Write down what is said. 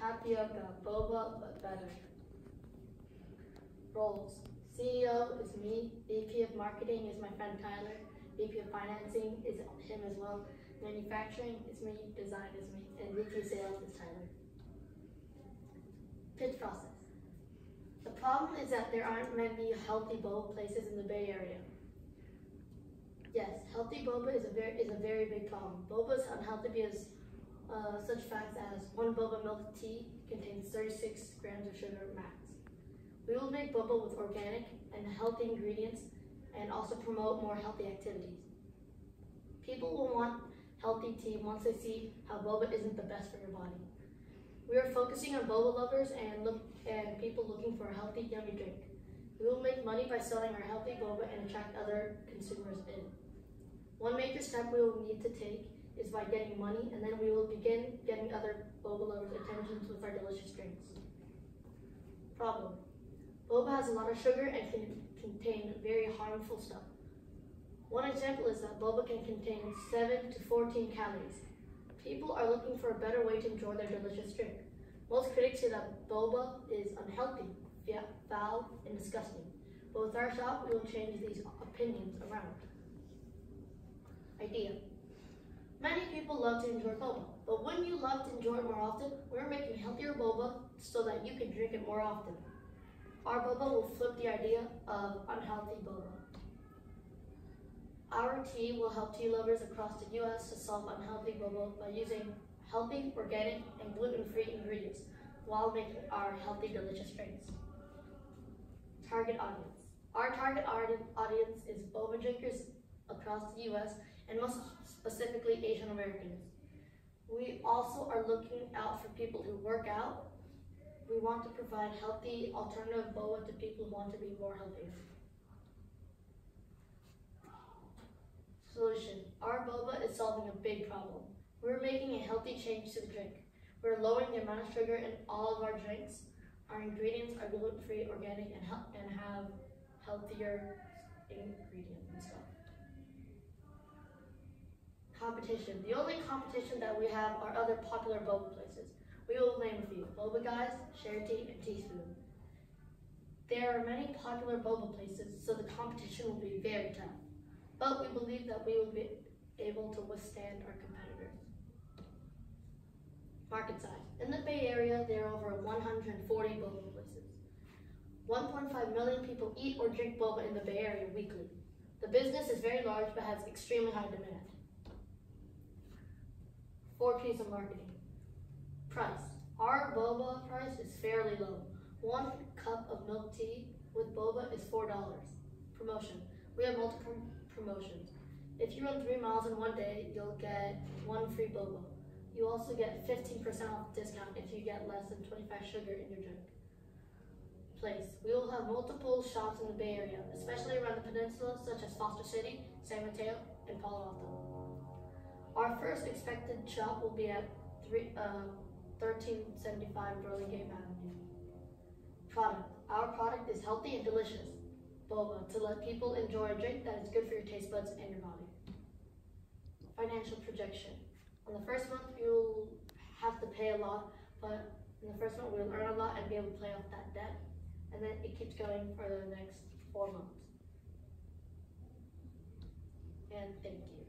Got boba, but better. Roles. CEO is me. VP of marketing is my friend Tyler. VP of financing is him as well. Manufacturing is me. Design is me. And VP sales is Tyler. Pitch process. The problem is that there aren't many healthy boba places in the Bay Area. Yes, healthy boba is a very is a very big problem. Boba is unhealthy because uh, such facts as one boba milk tea contains 36 grams of sugar max. We will make boba with organic and healthy ingredients and also promote more healthy activities. People will want healthy tea once they see how boba isn't the best for your body. We are focusing on boba lovers and look and people looking for a healthy, yummy drink. We will make money by selling our healthy boba and attract other consumers in. One major step we will need to take is by getting money, and then we will begin getting other boba lovers' attentions with our delicious drinks. Problem. Boba has a lot of sugar and can contain very harmful stuff. One example is that boba can contain 7 to 14 calories. People are looking for a better way to enjoy their delicious drink. Most critics say that boba is unhealthy, foul, and disgusting. But with our shop, we will change these opinions around. Idea. Many people love to enjoy boba, but wouldn't you love to enjoy it more often? We're making healthier boba so that you can drink it more often. Our boba will flip the idea of unhealthy boba. Our tea will help tea lovers across the U.S. to solve unhealthy boba by using healthy, organic, and gluten-free ingredients while making our healthy, delicious drinks. Target audience. Our target audience is boba drinkers across the U.S. and most specifically Asian Americans. We also are looking out for people who work out. We want to provide healthy alternative boba to people who want to be more healthy. Solution. Our boba is solving a big problem. We're making a healthy change to the drink. We're lowering the amount of sugar in all of our drinks. Our ingredients are gluten-free, organic, and, and have healthier ingredients and stuff. Competition. The only competition that we have are other popular boba places. We will name a few. Boba Guys, Share Tea, and Teaspoon. There are many popular boba places, so the competition will be very tough. But we believe that we will be able to withstand our competitors. Market size. In the Bay Area, there are over 140 boba places. 1.5 million people eat or drink boba in the Bay Area weekly. The business is very large but has extremely high demand. Four P's of marketing. Price. Our boba price is fairly low. One cup of milk tea with boba is $4. Promotion. We have multiple promotions. If you run three miles in one day, you'll get one free boba. You also get 15% off discount if you get less than 25 sugar in your drink. Place. We will have multiple shops in the Bay Area, especially around the peninsula, such as Foster City, San Mateo, and Palo Alto. Our first expected shop will be at three, uh, 1375 Burlingame Avenue. Product. Our product is healthy and delicious. Boba, to let people enjoy a drink that is good for your taste buds and your body. Financial projection. On the first month, you'll have to pay a lot, but in the first month, we'll earn a lot and be able to pay off that debt. And then it keeps going for the next four months. And thank you.